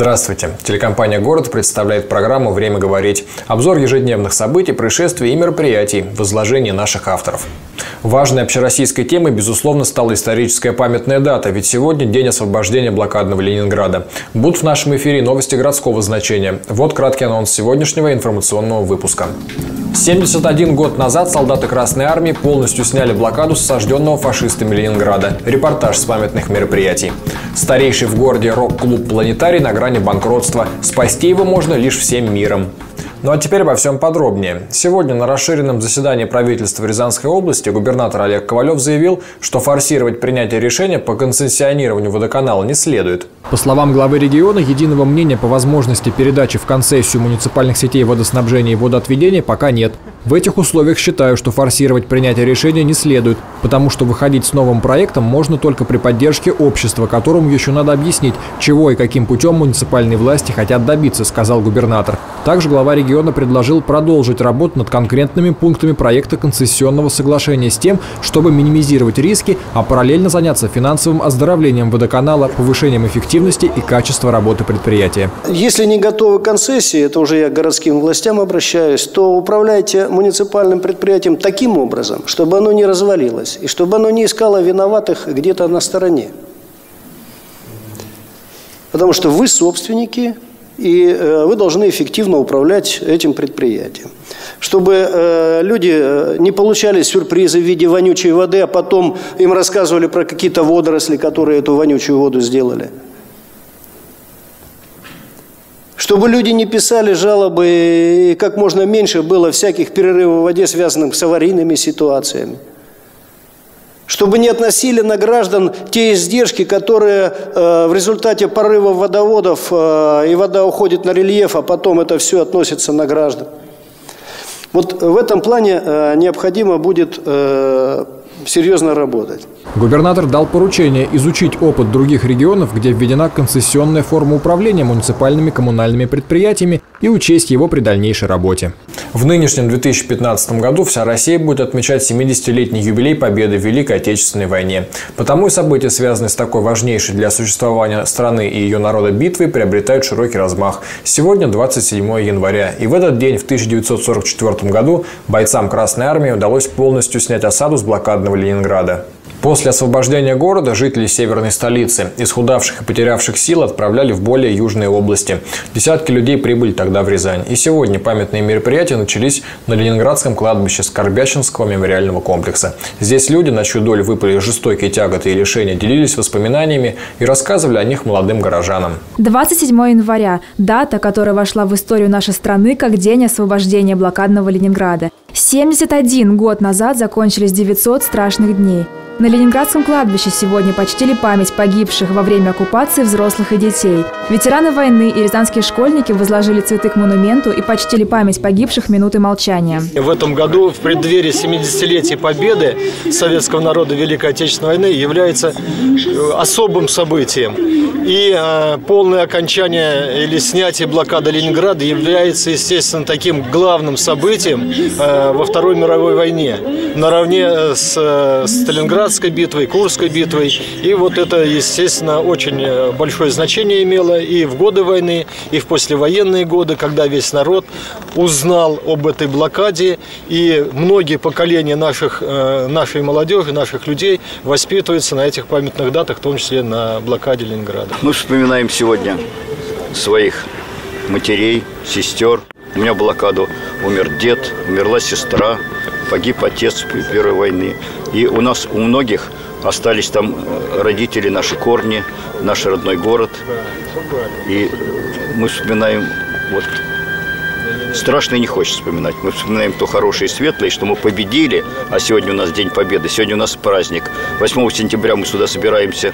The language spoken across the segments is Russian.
Здравствуйте. Телекомпания «Город» представляет программу «Время говорить». Обзор ежедневных событий, происшествий и мероприятий в изложении наших авторов. Важной общероссийской темой, безусловно, стала историческая памятная дата, ведь сегодня день освобождения блокадного Ленинграда. Будут в нашем эфире новости городского значения. Вот краткий анонс сегодняшнего информационного выпуска. 71 год назад солдаты Красной Армии полностью сняли блокаду с осажденного фашистами Ленинграда. Репортаж с памятных мероприятий. Старейший в городе рок-клуб «Планетарий» на грани банкротства. Спасти его можно лишь всем миром. Ну а теперь обо всем подробнее. Сегодня на расширенном заседании правительства Рязанской области губернатор Олег Ковалев заявил, что форсировать принятие решения по концессионированию водоканала не следует. По словам главы региона, единого мнения по возможности передачи в концессию муниципальных сетей водоснабжения и водоотведения пока нет. В этих условиях считаю, что форсировать принятие решения не следует, потому что выходить с новым проектом можно только при поддержке общества, которому еще надо объяснить, чего и каким путем муниципальные власти хотят добиться, сказал губернатор. Также глава региона предложил продолжить работу над конкретными пунктами проекта концессионного соглашения с тем, чтобы минимизировать риски, а параллельно заняться финансовым оздоровлением водоканала, повышением эффективности и качества работы предприятия. Если не готовы концессии, это уже я к городским властям обращаюсь, то управляйте муниципальным предприятием таким образом, чтобы оно не развалилось и чтобы оно не искало виноватых где-то на стороне. Потому что вы собственники, и э, вы должны эффективно управлять этим предприятием. Чтобы э, люди э, не получали сюрпризы в виде вонючей воды, а потом им рассказывали про какие-то водоросли, которые эту вонючую воду сделали – чтобы люди не писали жалобы и как можно меньше было всяких перерывов в воде, связанных с аварийными ситуациями. Чтобы не относили на граждан те издержки, которые э, в результате порыва водоводов э, и вода уходит на рельеф, а потом это все относится на граждан. Вот в этом плане э, необходимо будет э, серьезно работать. Губернатор дал поручение изучить опыт других регионов, где введена концессионная форма управления муниципальными коммунальными предприятиями и учесть его при дальнейшей работе. В нынешнем 2015 году вся Россия будет отмечать 70-летний юбилей победы в Великой Отечественной войне. Потому и события, связанные с такой важнейшей для существования страны и ее народа битвой, приобретают широкий размах. Сегодня 27 января. И в этот день, в 1944 году, бойцам Красной Армии удалось полностью снять осаду с блокадного Ленинграда. После освобождения города жители северной столицы, исхудавших и потерявших сил, отправляли в более южные области. Десятки людей прибыли тогда в Рязань. И сегодня памятные мероприятия начались на Ленинградском кладбище Скорбящинского мемориального комплекса. Здесь люди, на чью долю выпали жестокие тяготы и лишения, делились воспоминаниями и рассказывали о них молодым горожанам. 27 января – дата, которая вошла в историю нашей страны как день освобождения блокадного Ленинграда. 71 год назад закончились 900 страшных дней. На Ленинградском кладбище сегодня почтили память погибших во время оккупации взрослых и детей. Ветераны войны и рязанские школьники возложили цветы к монументу и почтили память погибших минуты молчания. В этом году, в преддверии 70-летия победы советского народа Великой Отечественной войны, является э, особым событием. И э, полное окончание или снятие блокады Ленинграда является, естественно, таким главным событием э, во Второй мировой войне. Наравне с э, Сталинградом Сталинградской битвой, Курской битвой. И вот это, естественно, очень э, большое значение имело и в годы войны, и в послевоенные годы, когда весь народ узнал об этой блокаде. И многие поколения наших, э, нашей молодежи, наших людей воспитываются на этих памятных датах, в том числе на блокаде Ленинграда. Мы вспоминаем сегодня своих матерей, сестер. У меня блокаду умер дед, умерла сестра, погиб отец при Первой войне. И у нас, у многих остались там э, родители, наши корни, наш родной город. И мы вспоминаем вот страшно и не хочется вспоминать. Мы вспоминаем то хорошее и светлое, что мы победили, а сегодня у нас День Победы, сегодня у нас праздник. 8 сентября мы сюда собираемся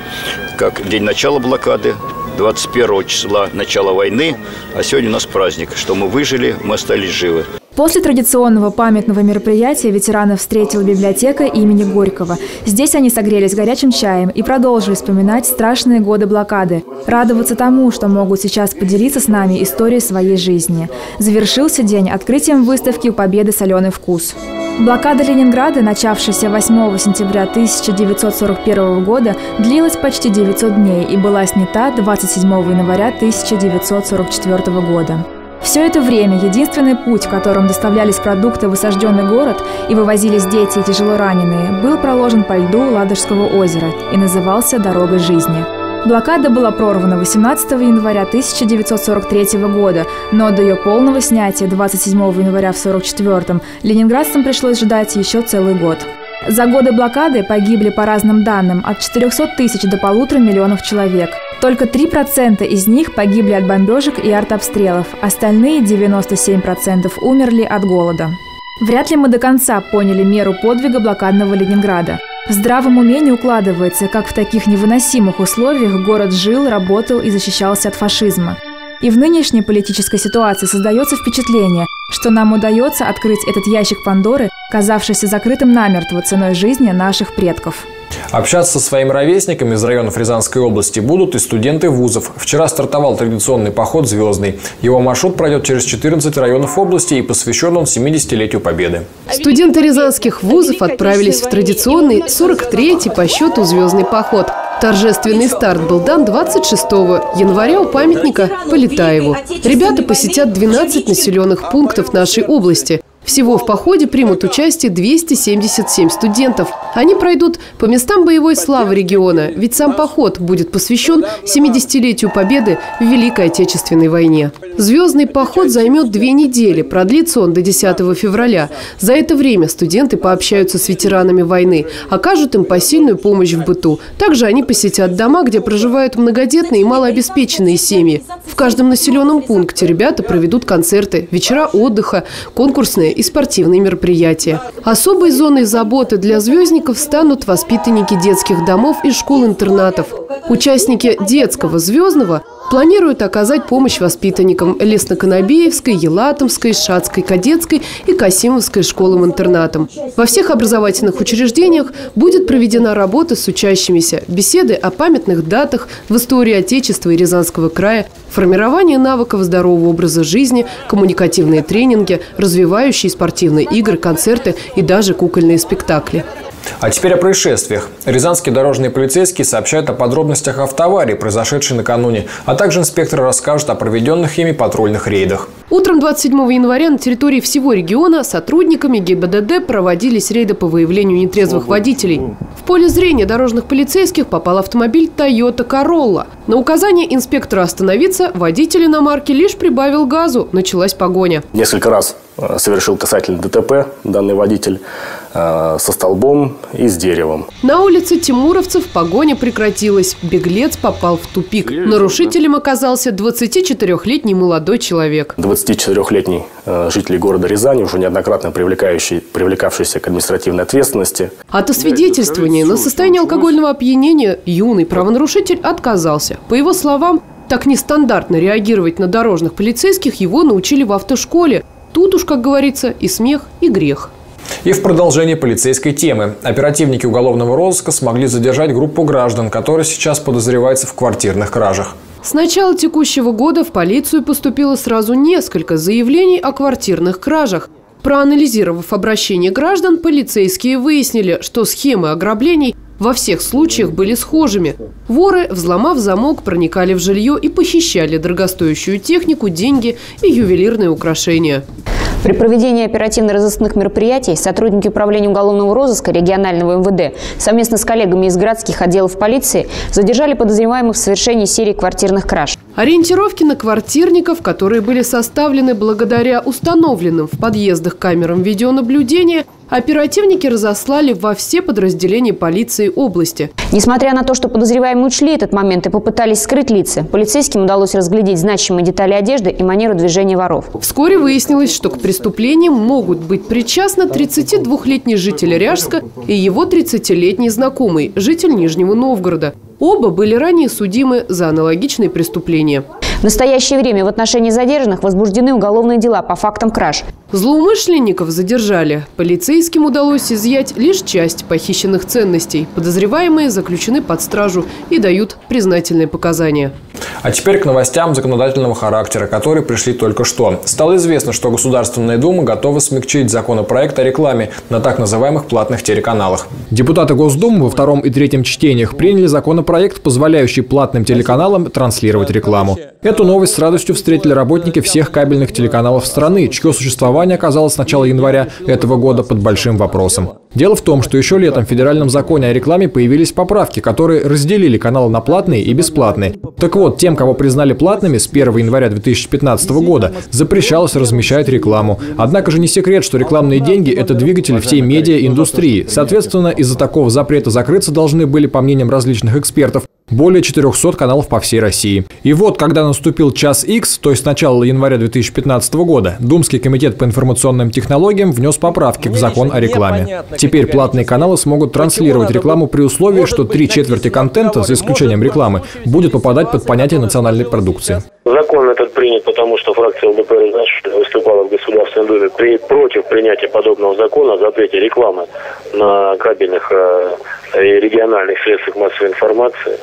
как день начала блокады, 21 числа начала войны, а сегодня у нас праздник, что мы выжили, мы остались живы. После традиционного памятного мероприятия ветеранов встретила библиотека имени Горького. Здесь они согрелись горячим чаем и продолжили вспоминать страшные годы блокады, радоваться тому, что могут сейчас поделиться с нами историей своей жизни. Завершился день открытием выставки «Победы. Соленый вкус». Блокада Ленинграда, начавшаяся 8 сентября 1941 года, длилась почти 900 дней и была снята 27 января 1944 года. Все это время единственный путь, которым доставлялись продукты в осажденный город и вывозились дети и тяжело раненые, был проложен по льду Ладожского озера и назывался «Дорогой жизни». Блокада была прорвана 18 января 1943 года, но до ее полного снятия 27 января в 1944 ленинградцам пришлось ждать еще целый год. За годы блокады погибли по разным данным от 400 тысяч до полутора миллионов человек. Только 3% из них погибли от бомбежек и артобстрелов, остальные 97% умерли от голода. Вряд ли мы до конца поняли меру подвига блокадного Ленинграда. В здравом уме не укладывается, как в таких невыносимых условиях город жил, работал и защищался от фашизма. И в нынешней политической ситуации создается впечатление, что нам удается открыть этот ящик Пандоры, казавшийся закрытым намертво ценой жизни наших предков. Общаться со своими ровесниками из районов Рязанской области будут и студенты вузов. Вчера стартовал традиционный поход «Звездный». Его маршрут пройдет через 14 районов области и посвящен он 70-летию Победы. Студенты рязанских вузов отправились в традиционный 43-й по счету «Звездный поход». Торжественный старт был дан 26 января у памятника Полетаеву. Ребята посетят 12 населенных пунктов нашей области. Всего в походе примут участие 277 студентов. Они пройдут по местам боевой славы региона, ведь сам поход будет посвящен 70-летию победы в Великой Отечественной войне. Звездный поход займет две недели, продлится он до 10 февраля. За это время студенты пообщаются с ветеранами войны, окажут им посильную помощь в быту. Также они посетят дома, где проживают многодетные и малообеспеченные семьи. В каждом населенном пункте ребята проведут концерты, вечера отдыха, конкурсные и спортивные мероприятия. Особой зоной заботы для звездников станут воспитанники детских домов и школ-интернатов. Участники детского звездного планируют оказать помощь воспитанникам Лесноконобеевской, Елатомской, Шацкой, Кадетской и Касимовской школам-интернатам. Во всех образовательных учреждениях будет проведена работа с учащимися, беседы о памятных датах в истории Отечества и Рязанского края, формирование навыков здорового образа жизни, коммуникативные тренинги, развивающие спортивные игры, концерты и даже кукольные спектакли. А теперь о происшествиях. Рязанские дорожные полицейские сообщают о подробностях автоаварии, произошедшей накануне, а также инспекторы расскажут о проведенных ими патрульных рейдах. Утром 27 января на территории всего региона сотрудниками ГИБДД проводились рейды по выявлению нетрезвых водителей. В поле зрения дорожных полицейских попал автомобиль Toyota Corolla. На указание инспектора остановиться водитель иномарки лишь прибавил газу. Началась погоня. Несколько раз совершил касательный ДТП данный водитель э, со столбом и с деревом. На улице Тимуровцев погоня прекратилась. Беглец попал в тупик. Нарушителем оказался 24-летний молодой человек. 24-летний э, житель города Рязани, уже неоднократно привлекающий, привлекавшийся к административной ответственности. От освидетельствования на состояние алкогольного опьянения юный правонарушитель отказался. По его словам, так нестандартно реагировать на дорожных полицейских его научили в автошколе. Тут уж, как говорится, и смех, и грех. И в продолжении полицейской темы. Оперативники уголовного розыска смогли задержать группу граждан, которая сейчас подозревается в квартирных кражах. С начала текущего года в полицию поступило сразу несколько заявлений о квартирных кражах. Проанализировав обращение граждан, полицейские выяснили, что схемы ограблений во всех случаях были схожими. Воры, взломав замок, проникали в жилье и похищали дорогостоящую технику, деньги и ювелирные украшения. При проведении оперативно-розыскных мероприятий сотрудники Управления уголовного розыска регионального МВД совместно с коллегами из городских отделов полиции задержали подозреваемых в совершении серии квартирных краж. Ориентировки на квартирников, которые были составлены благодаря установленным в подъездах камерам видеонаблюдения, Оперативники разослали во все подразделения полиции области. Несмотря на то, что подозреваемые учли этот момент и попытались скрыть лица, полицейским удалось разглядеть значимые детали одежды и манеру движения воров. Вскоре выяснилось, что к преступлениям могут быть причастны 32-летний житель Ряжска и его 30-летний знакомый, житель Нижнего Новгорода. Оба были ранее судимы за аналогичные преступления. В настоящее время в отношении задержанных возбуждены уголовные дела по фактам краж – Злоумышленников задержали. Полицейским удалось изъять лишь часть похищенных ценностей. Подозреваемые заключены под стражу и дают признательные показания. А теперь к новостям законодательного характера, которые пришли только что. Стало известно, что Государственная Дума готова смягчить законопроект о рекламе на так называемых платных телеканалах. Депутаты Госдумы во втором и третьем чтениях приняли законопроект, позволяющий платным телеканалам транслировать рекламу. Эту новость с радостью встретили работники всех кабельных телеканалов страны, чье существование оказалось с начала января этого года под большим вопросом. Дело в том, что еще летом в федеральном законе о рекламе появились поправки, которые разделили каналы на платные и бесплатные. Так вот, тем, кого признали платными с 1 января 2015 года, запрещалось размещать рекламу. Однако же не секрет, что рекламные деньги – это двигатель всей медиаиндустрии. Соответственно, из-за такого запрета закрыться должны были, по мнениям различных экспертов, более 400 каналов по всей России. И вот, когда наступил час X, то есть начало января 2015 года, Думский комитет по информационным технологиям внес поправки в закон о рекламе. Теперь платные каналы смогут транслировать рекламу при условии, что три четверти контента, за исключением рекламы, будет попадать под понятие национальной продукции. Закон этот принят, потому что фракция ЛДПР выступала в Государственной Думе при, против принятия подобного закона о запрете рекламы на кабельных э, региональных средствах массовой информации.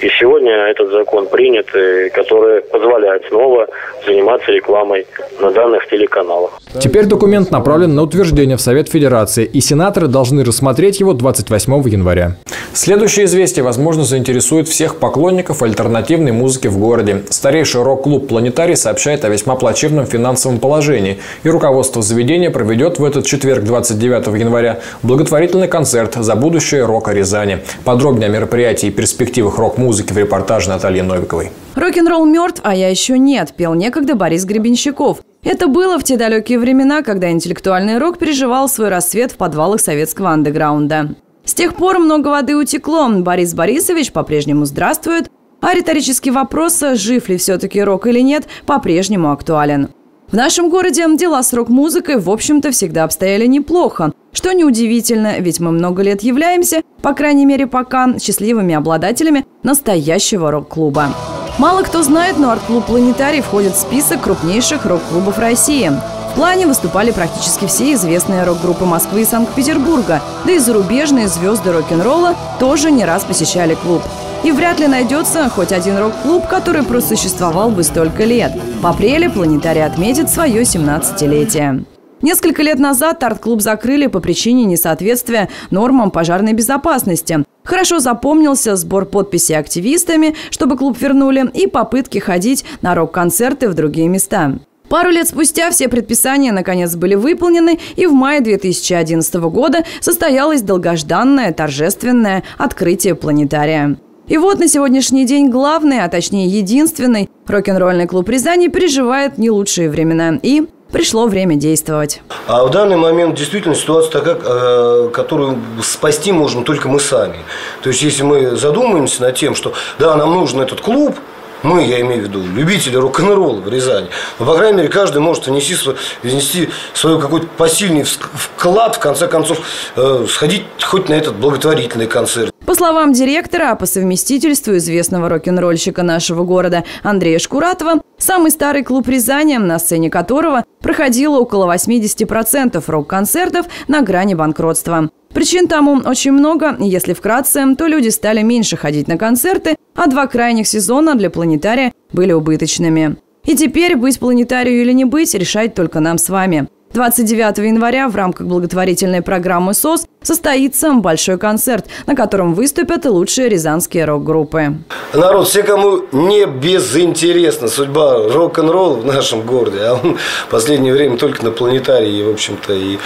И сегодня этот закон принят, который позволяет снова заниматься рекламой на данных телеканалах. Теперь документ направлен на утверждение в Совет Федерации, и сенаторы должны рассмотреть его 28 января. Следующее известие, возможно, заинтересует всех поклонников альтернативной музыки в городе. Старейший рок-клуб «Планетарий» сообщает о весьма плачевном финансовом положении, и руководство заведения проведет в этот четверг, 29 января, благотворительный концерт за будущее рока Рязани. Подробнее о мероприятии и перспективах рок-музыки в репортаже Натальи Новиковой. Рок-н-ролл мертв, а я еще нет, пел некогда Борис Гребенщиков. Это было в те далекие времена, когда интеллектуальный рок переживал свой рассвет в подвалах советского андеграунда. С тех пор много воды утекло. Борис Борисович по-прежнему здравствует, а риторический вопрос, жив ли все-таки рок или нет, по-прежнему актуален. В нашем городе дела с рок-музыкой, в общем-то, всегда обстояли неплохо. Что неудивительно, ведь мы много лет являемся, по крайней мере пока, счастливыми обладателями настоящего рок-клуба. Мало кто знает, но арт-клуб «Планетарий» входит в список крупнейших рок-клубов России. В плане выступали практически все известные рок-группы Москвы и Санкт-Петербурга, да и зарубежные звезды рок-н-ролла тоже не раз посещали клуб. И вряд ли найдется хоть один рок-клуб, который просуществовал бы столько лет. В апреле планетарий отметит свое 17-летие. Несколько лет назад арт-клуб закрыли по причине несоответствия нормам пожарной безопасности. Хорошо запомнился сбор подписей активистами, чтобы клуб вернули, и попытки ходить на рок-концерты в другие места. Пару лет спустя все предписания наконец были выполнены, и в мае 2011 года состоялось долгожданное торжественное открытие планетария. И вот на сегодняшний день главный, а точнее единственный рок-н-ролльный клуб Рязани переживает не лучшие времена. И пришло время действовать. А в данный момент действительно ситуация такая, э, которую спасти можем только мы сами. То есть, если мы задумаемся над тем, что да, нам нужен этот клуб, мы, я имею в виду, любители рок-н-ролла в Рязани, но, по крайней мере, каждый может внести, внести свой какой-то посильный вклад, в конце концов, э, сходить хоть на этот благотворительный концерт. По словам директора, а по совместительству известного рок-н-ролльщика нашего города Андрея Шкуратова, самый старый клуб Рязани, на сцене которого проходило около 80% рок-концертов на грани банкротства. Причин тому очень много. Если вкратце, то люди стали меньше ходить на концерты, а два крайних сезона для планетария были убыточными. И теперь быть планетарию или не быть, решать только нам с вами. 29 января в рамках благотворительной программы СОС состоится большой концерт, на котором выступят лучшие рязанские рок-группы. Народ, все, кому не безинтересна судьба рок-н-ролла в нашем городе, а он в последнее время только на планетарии, в общем-то, и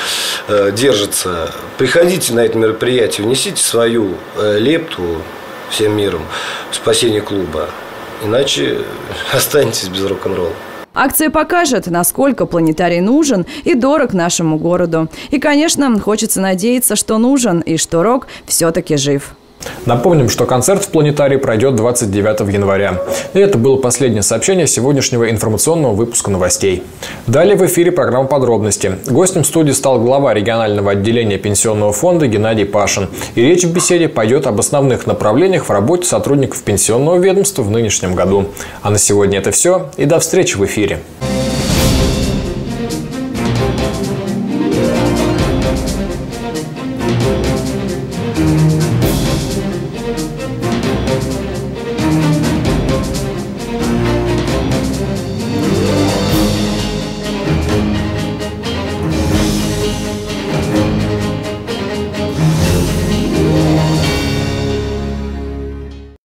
э, держится, приходите на это мероприятие, внесите свою э, лепту всем миром в спасение клуба. Иначе останетесь без рок-н-ролла. Акция покажет, насколько планетарий нужен и дорог нашему городу. И, конечно, хочется надеяться, что нужен и что рок все-таки жив. Напомним, что концерт в планетарии пройдет 29 января. И это было последнее сообщение сегодняшнего информационного выпуска новостей. Далее в эфире программа «Подробности». Гостем студии стал глава регионального отделения Пенсионного фонда Геннадий Пашин. И речь в беседе пойдет об основных направлениях в работе сотрудников Пенсионного ведомства в нынешнем году. А на сегодня это все. И до встречи в эфире.